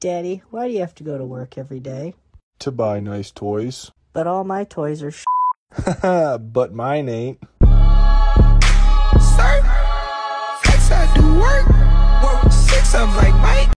Daddy, why do you have to go to work every day? To buy nice toys. But all my toys are sh. but mine ain't. Sir, six I do work. Work six, I'm like